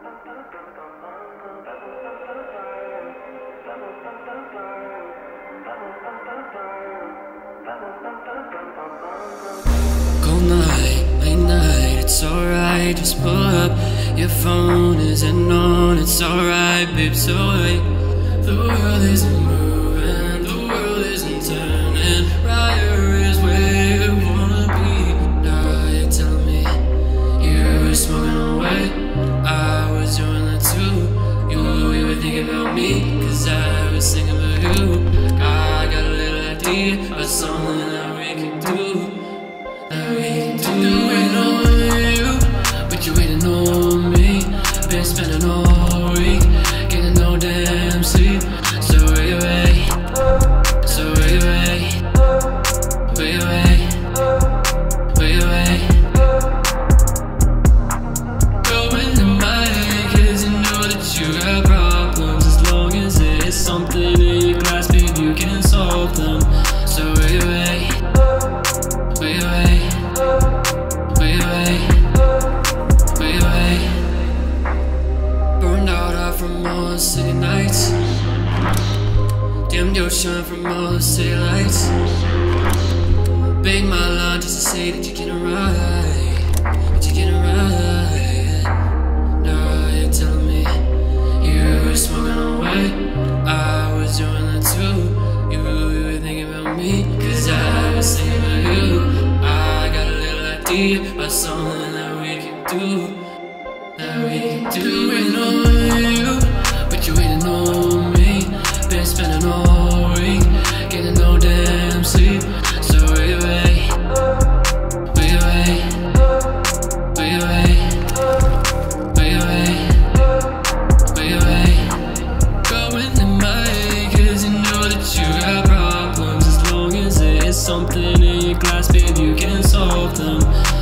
Cold night, late night, it's alright. Just pull up. Your phone isn't on, it's alright, babe. So late, the world isn't. Thinking about me, cause I was thinking about you. I got a little idea of something that we can do. That we can do it on you, but you're waiting on me. Been spending all them. So you wait? You wait? You wait? You wait? Burned out out from all the city nights. Dimmed your shine from all the city lights. Bang my line just to say that you can ride. That you can ride. Now you're telling me you were smoking away. I was doing that too. Me, cause I was thinking about you. I got a little idea of something that we can do. That we can do it on you, but you're waiting on me. Been spending all week, getting no damn sleep. So you wait? You wait? Solve them.